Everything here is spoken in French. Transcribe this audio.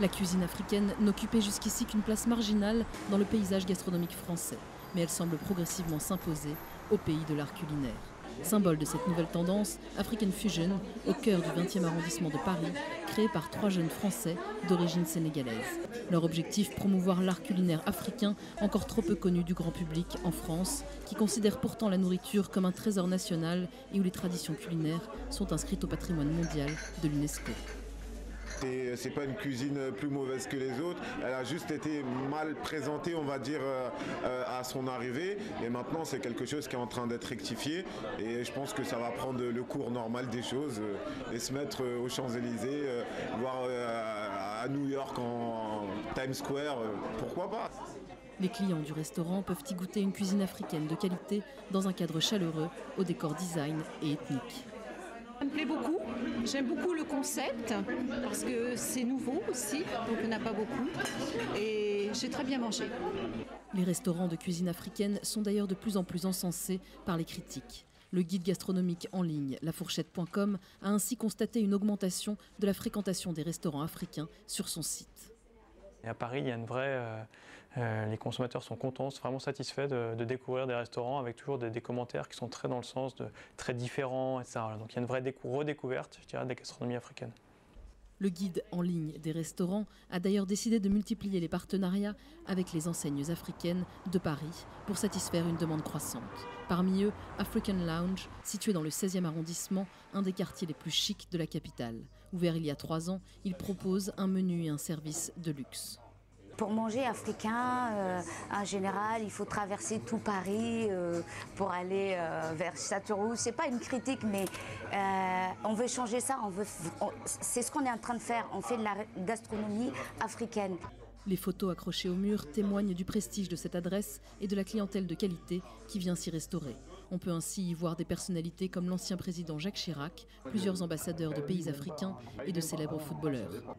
La cuisine africaine n'occupait jusqu'ici qu'une place marginale dans le paysage gastronomique français, mais elle semble progressivement s'imposer au pays de l'art culinaire. Symbole de cette nouvelle tendance, African Fusion, au cœur du 20e arrondissement de Paris, créé par trois jeunes Français d'origine sénégalaise. Leur objectif, promouvoir l'art culinaire africain, encore trop peu connu du grand public en France, qui considère pourtant la nourriture comme un trésor national et où les traditions culinaires sont inscrites au patrimoine mondial de l'UNESCO. C'est pas une cuisine plus mauvaise que les autres. Elle a juste été mal présentée, on va dire, euh, euh, à son arrivée. Et maintenant, c'est quelque chose qui est en train d'être rectifié. Et je pense que ça va prendre le cours normal des choses euh, et se mettre aux Champs-Élysées, voire à New York en Times Square. Pourquoi pas les clients du restaurant peuvent y goûter une cuisine africaine de qualité dans un cadre chaleureux, au décor design et ethnique. Me plaît beaucoup. J'aime beaucoup le concept parce que c'est nouveau aussi, donc on n'a pas beaucoup. Et j'ai très bien mangé. Les restaurants de cuisine africaine sont d'ailleurs de plus en plus encensés par les critiques. Le guide gastronomique en ligne, lafourchette.com, a ainsi constaté une augmentation de la fréquentation des restaurants africains sur son site. Et à Paris, il y a une vraie. Euh, euh, les consommateurs sont contents, sont vraiment satisfaits de, découvrir des restaurants avec toujours des, commentaires qui sont très dans le sens de très différents, etc. Donc il y a une vraie redécouverte, je dirais, de la gastronomie africaine. Le guide en ligne des restaurants a d'ailleurs décidé de multiplier les partenariats avec les enseignes africaines de Paris pour satisfaire une demande croissante. Parmi eux, African Lounge, situé dans le 16e arrondissement, un des quartiers les plus chics de la capitale. Ouvert il y a trois ans, il propose un menu et un service de luxe. Pour manger africain, euh, en général, il faut traverser tout Paris euh, pour aller euh, vers Châteauroux. C'est pas une critique, mais on veut changer ça. On veut, c'est ce qu'on est en train de faire. On fait de la gastronomie africaine. Les photos accrochées au mur témoignent du prestige de cette adresse et de la clientèle de qualité qui vient s'y restaurer. On peut ainsi y voir des personnalités comme l'ancien président Jacques Chirac, plusieurs ambassadeurs de pays africains et de célèbres footballeurs.